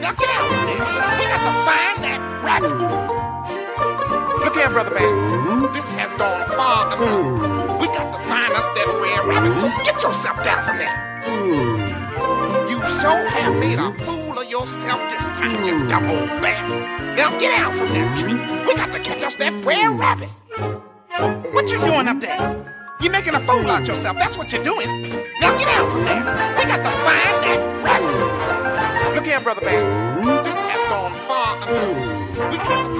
Now get out there. We got to find that rabbit. Look here, Brother Bear. This has gone far enough. We got to find us that Br'er Rabbit, so get yourself down from there. You sure have made a fool of yourself this time, you dumb old bear. Now get out from that tree. We got to catch us that Br'er Rabbit. What you doing up there? You're making a fool out yourself. That's what you're doing. Now get out from there. We got to find that rabbit. Look here, Brother Bear. This has gone far enough. We got